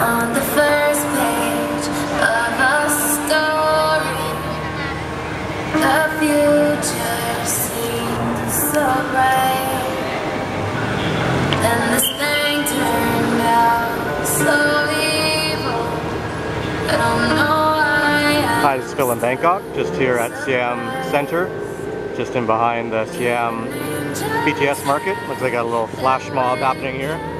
on the first page of a story. Future so bright. Hi, this is Phil in Bangkok, just here at Siam Center, just in behind the Siam BTS market. Looks like a little flash mob happening here.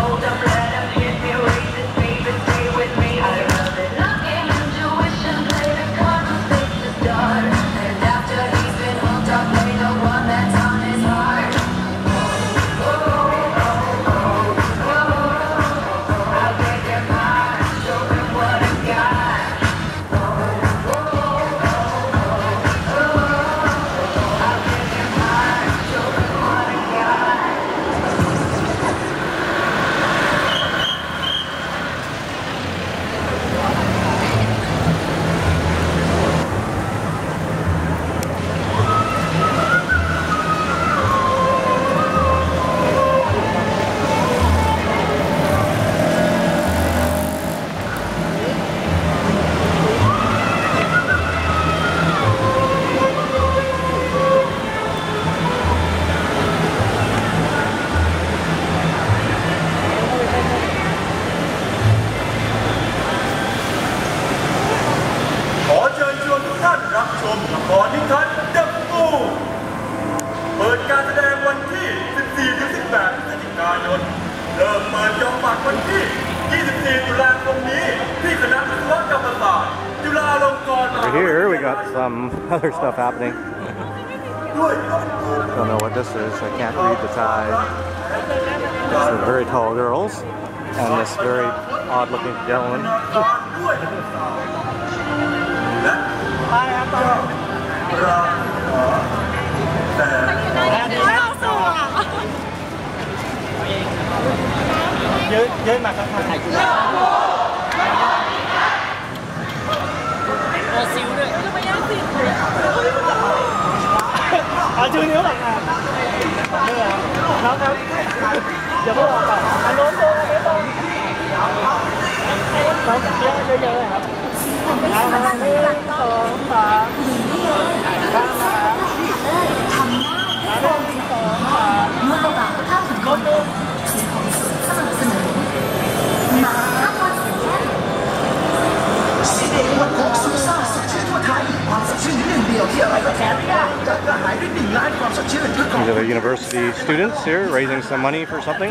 Oh, here we got some other stuff happening. Don't know what this is. I can't read the Thai. Some very tall girls and this very odd เยอะเยอะมากครับถ่ายคุโอซิลด้วยเอาชูนิ้วหลังอะแล้วครับคเดี๋ยวพวกเราไปอันโน้นโตอันนี้โตแล้เยอะเยอะครับแล้วหนึ่งสองสามข้ามมาทำหน้าสองสามลดลง These are the university students here raising some money for something.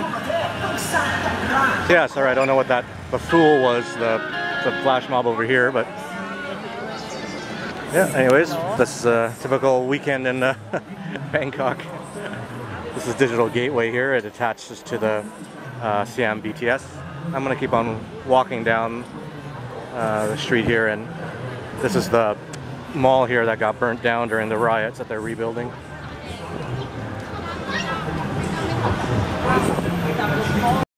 Yeah, sorry, I don't know what that the fool was, the the flash mob over here, but yeah. Anyways, this is a typical weekend in uh, Bangkok. This is Digital Gateway here. It attaches to the uh, Siam BTS. I'm gonna keep on walking down uh, the street here, and this is the mall here that got burnt down during the riots that they're rebuilding.